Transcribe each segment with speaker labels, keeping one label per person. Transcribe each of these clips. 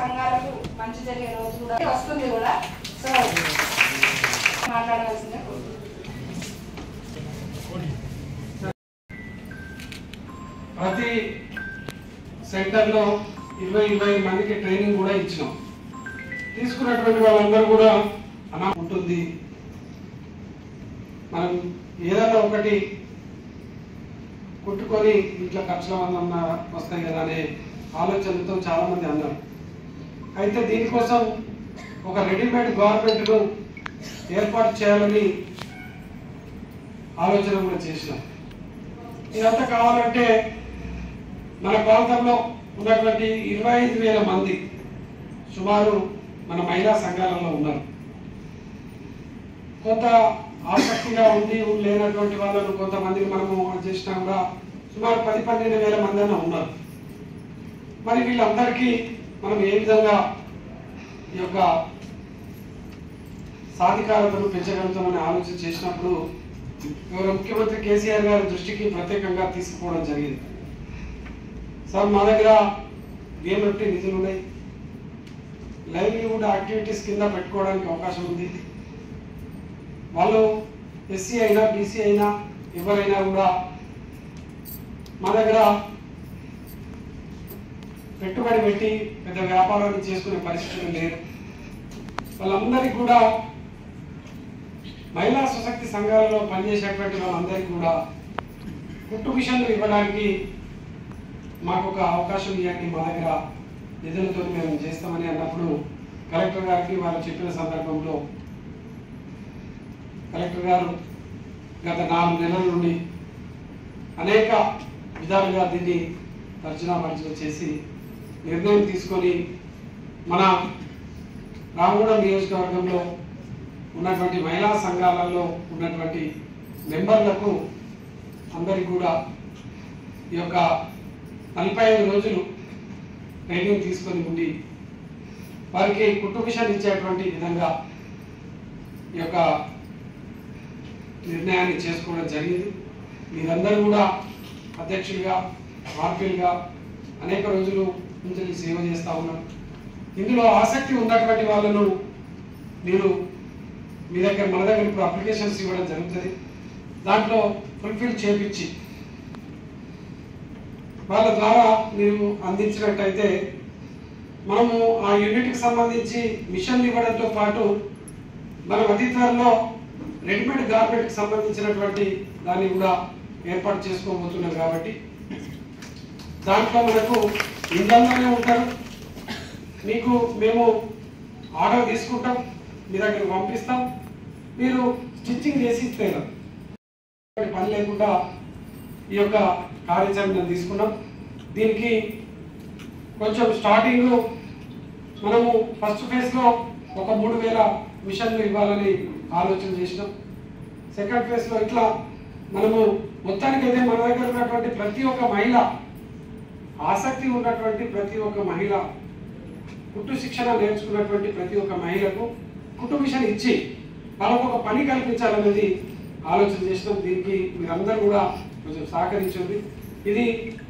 Speaker 1: సంఘాలకు మంచి జరిగే రోజు కూడా వస్తుంది కూడా. సో మాట్లాడవలసిందే.
Speaker 2: ప్రతి సెంటర్లో ఇరవై ఇరవై మందికి ట్రైనింగ్ కూడా ఇచ్చినాం. తీసుకున్నటువంటి వాళ్ళందరూ కూడా అలా ఉంటుంది. మనం ఏదైనా ఒకటి కుట్టుకొని ఇంట్లో ఖర్చుల వల్ల వస్తాయి కదా అనే ఆలోచనతో చాలామంది అన్నారు అయితే దీనికోసం ఒక రెడీమేడ్ గవర్నమెంట్ను ఏర్పాటు చేయాలని ఆలోచన కూడా చేసినాం. ఇదంతా కావాలంటే మన ప్రాంతంలో ఉన్నటువంటి ఇరవై ఐదు వేల మంది సుమారు మన మహిళా సంఘాలలో ఉన్నారు. కొంత ఆసక్తిగా ఉంది లేనటువంటి వాళ్ళను కొంతమందిని మనము చేసినా కూడా సుమారు పది పన్నెండు వేల మంది ఉన్నారు. మరి వీళ్ళందరికీ మనం ఏ విధంగా ఈ యొక్క సాధికారతను పెంచగలుగుతామని ఆలోచన చేసినప్పుడు గౌరవ ముఖ్యమంత్రి కేసీఆర్ గారి దృష్టికి ప్రత్యేకంగా తీసుకుపోవడం జరిగింది. సార్ మా దగ్గర గేమ్ నిధులు ఉన్నాయి. లైవ్లీవుడ్ యాక్టివిటీస్ కింద పెట్టుకోవడానికి అవకాశం ఉంది. వాళ్ళు ఎస్సీ అయినా బీసీ అయినా ఎవరైనా కూడా మా దగ్గర పెట్టుబడి పెట్టి పెద్ద వ్యాపారాలు చేసుకునే పరిస్థితులు లేరు వాళ్ళందరికీ కూడా మహిళా సుశక్తి సంఘాలలో పనిచేసేటువంటి వాళ్ళందరికీ కూడా కుట్టు మిషన్లు ఇవ్వడానికి మాకు ఒక అవకాశం ఇవ్వండి మా దగ్గర నిధులతో మేము చేస్తామని అన్నప్పుడు కలెక్టర్ గారికి వారు చెప్పిన సందర్భంలో కలెక్టర్ గారు గత నాలుగు నెలల నుండి అనేక విధాలుగా దీన్ని తర్జనా పరిచయం చేసి నిర్ణయం తీసుకొని మన రామగూడెం నియోజకవర్గంలో ఉన్నటువంటి మహిళా సంఘాలలో ఉన్నటువంటి మెంబర్లకు అందరికి కూడా ఈ యొక్క నలభై ఐదు రోజులు ట్రైనింగ్ తీసుకొని ఉండి వారికి కుటుంబిషన్ ఇచ్చేటువంటి విధంగా ఈ యొక్క నిర్ణయాన్ని చేసుకోవడం జరిగింది. మీరందరూ కూడా అధ్యక్షులుగా మార్పులుగా అనేక రోజులు నుంచి సేవ చేస్తూ ఉన్నాను ఇందులో ఆసక్తి ఉన్నటువంటి వాళ్ళను మీరు మీ దగ్గర మన దగ్గర ఇప్పుడు అప్లికేషన్స్ ఇవ్వడం జరుగుతుంది. దాంట్లో ఫుల్ఫిల్ చేపించి వాళ్ళ ద్వారా మీరు అందించినట్టయితే మనము ఆ యూనిట్కి సంబంధించి మిషన్లు ఇవ్వడంతో పాటు మనం అతి త్వరలో రెడీమేడ్ గార్మెంట్కి సంబంధించినటువంటి దాన్ని కూడా ఏర్పాటు చేసుకోబోతున్నాం కాబట్టి దాంట్లో మనకు ఇండ్లలోనే ఉంటారు. మీకు మేము ఆర్డర్ తీసుకుంటాం మీ దగ్గర పంపిస్తాం. మీరు స్టిచ్చింగ్ చేసి ఇస్తారు పని లేకుండా ఈ యొక్క కార్యాచరణ తీసుకున్నాం. దీనికి కొంచెం స్టార్టింగ్ మనము ఫస్ట్ ఫేజ్లో ఒక మూడు వేల మిషన్లు ఇవ్వాలని ఆలోచన చేసినాం. సెకండ్ ఫేజ్లో ఇట్లా మనము మొత్తానికైతే మన దగ్గర ఉన్నటువంటి ప్రతి ఒక్క మహిళ ఆసక్తి ఉన్నటువంటి ప్రతి ఒక్క మహిళ కుట్టు శిక్షణ నేర్చుకున్నటువంటి ప్రతి ఒక్క మహిళకు కుటుంబ మిషన్ ఇచ్చి వాళ్ళకు ఒక పని కల్పించాలనేది ఆలోచన చేసినాం. దీనికి మీరందరూ కూడా కొంచెం సహకరించండి. ఇది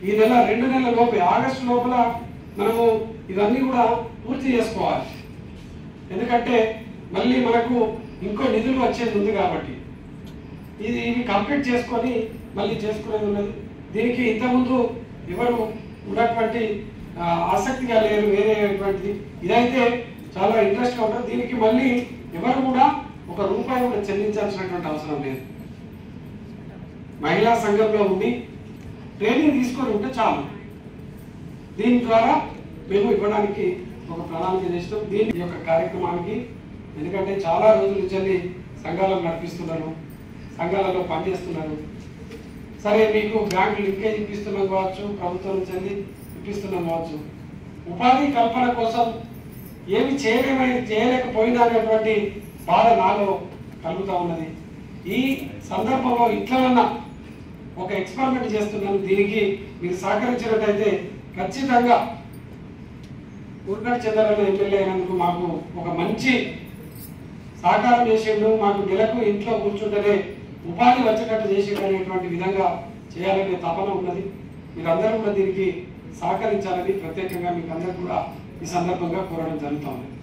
Speaker 2: ఈ నెల రెండు నెలల లోపే ఆగస్టు లోపల మనము ఇవన్నీ కూడా పూర్తి చేసుకోవాలి. ఎందుకంటే మళ్ళీ మనకు ఇంకో నిధులు వచ్చేది ఉంది కాబట్టి. ఇది ఇవి కంప్లీట్ చేసుకొని మళ్ళీ చేసుకునేది ఉన్నది. దీనికి ఇంతకుముందు ఎవరు ఉన్నటువంటి ఆసక్తిగా లేరు వేరేటువంటిది ఇదైతే చాలా ఇంట్రెస్ట్గా ఉంటుంది. దీనికి మళ్ళీ ఎవరు కూడా ఒక రూపాయి కూడా చెల్లించాల్సినటువంటి అవసరం లేదు. మహిళా సంఘంలో ఉండి ట్రైనింగ్ తీసుకొని ఉంటే చాలు. దీని ద్వారా మేము ఇవ్వడానికి ఒక ప్రణాళిక చేస్తాం దీని యొక్క కార్యక్రమానికి ఎందుకంటే చాలా రోజుల నుంచి సంఘాలను నడిపిస్తున్నారు సంఘాలలో పనిచేస్తున్నారు. సరే మీకు బ్యాంకు లింకేజ్ ఇప్పిస్తున్నాం కావచ్చు ప్రభుత్వం నుంచి ఇప్పిస్తున్నాం కావచ్చు. ఉపాధి కల్పన కోసం ఏమి చేయలేమని చేయలేకపోయినా అనేటువంటి బాధ నాలో కలుగుతూ ఉన్నది. ఈ సందర్భంలో ఇట్లనన్నా ఒక ఎక్స్పెరిమెంట్ చేస్తున్నాను. దీనికి మీరు సహకరించినట్టయితే ఖచ్చితంగా ఊర్గడ్ చంద్రబాబు ఎమ్మెల్యే అయినందుకు మాకు ఒక మంచి సహకారం చేసిండు. మాకు నెలకు ఇంట్లో కూర్చుంటేనే ఉపాధి వచ్చేటట్టు చేసిండు విధంగా చేయాలనే తపన ఉన్నది. మీరందరూ కూడా దీనికి సహకరించాలని ప్రత్యేకంగా మీకు అందరూ కూడా ఈ సందర్భంగా కోరడం జరుగుతూ ఉన్నది